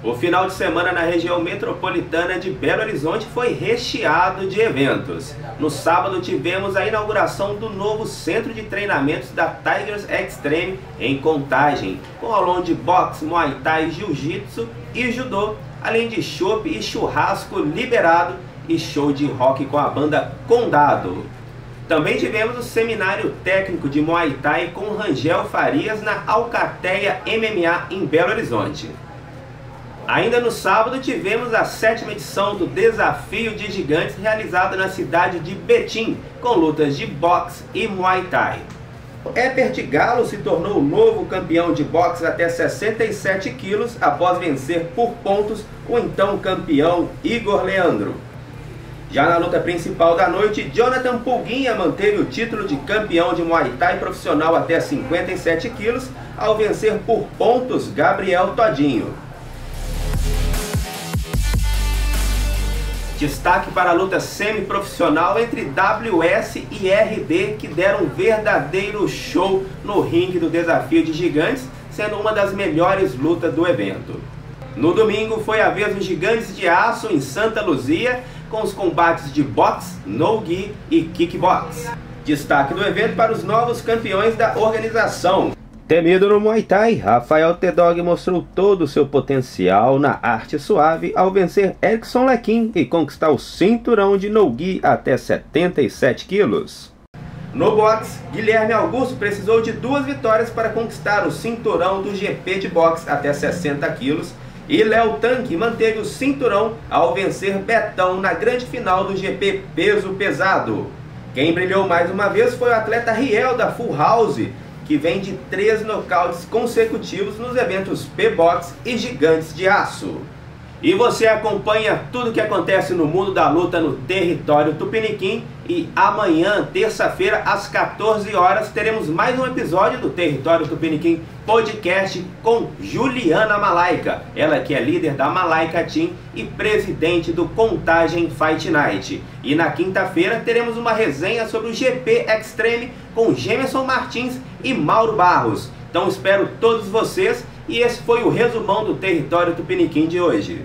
O final de semana na região metropolitana de Belo Horizonte foi recheado de eventos. No sábado tivemos a inauguração do novo centro de treinamentos da Tigers Extreme em Contagem, com aulão de boxe, muay thai, jiu-jitsu e judô, além de chopp e churrasco liberado e show de rock com a banda Condado. Também tivemos o seminário técnico de Muay Thai com Rangel Farias na Alcateia MMA em Belo Horizonte. Ainda no sábado tivemos a sétima edição do Desafio de Gigantes realizado na cidade de Betim, com lutas de boxe e Muay Thai. Ebert Galo se tornou o novo campeão de boxe até 67 quilos após vencer por pontos o então campeão Igor Leandro. Já na luta principal da noite, Jonathan Pulguinha manteve o título de campeão de Muay Thai profissional até 57 quilos ao vencer por pontos Gabriel Todinho. Destaque para a luta semiprofissional entre WS e RD que deram um verdadeiro show no ringue do Desafio de Gigantes, sendo uma das melhores lutas do evento. No domingo foi a vez dos Gigantes de Aço em Santa Luzia, com os combates de boxe, no-gi e kickbox. Destaque do evento para os novos campeões da organização. Temido no Muay Thai, Rafael Tedog mostrou todo o seu potencial na arte suave ao vencer Erickson Lequim e conquistar o cinturão de no-gi até 77 quilos. No boxe, Guilherme Augusto precisou de duas vitórias para conquistar o cinturão do GP de boxe até 60 quilos e Léo Tanque manteve o cinturão ao vencer Betão na grande final do GP peso pesado. Quem brilhou mais uma vez foi o atleta Riel da Full House, que vem de três nocautes consecutivos nos eventos P-Box e Gigantes de Aço. E você acompanha tudo o que acontece no mundo da luta no território Tupiniquim e amanhã, terça-feira, às 14 horas, teremos mais um episódio do Território Tupiniquim Podcast com Juliana Malaica. Ela que é líder da Malaica Team e presidente do Contagem Fight Night. E na quinta-feira teremos uma resenha sobre o GP Extreme com Gemerson Martins e Mauro Barros. Então espero todos vocês e esse foi o resumão do Território Tupiniquim de hoje.